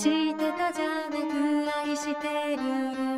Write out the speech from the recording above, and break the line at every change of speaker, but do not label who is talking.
してたじゃなく愛してる。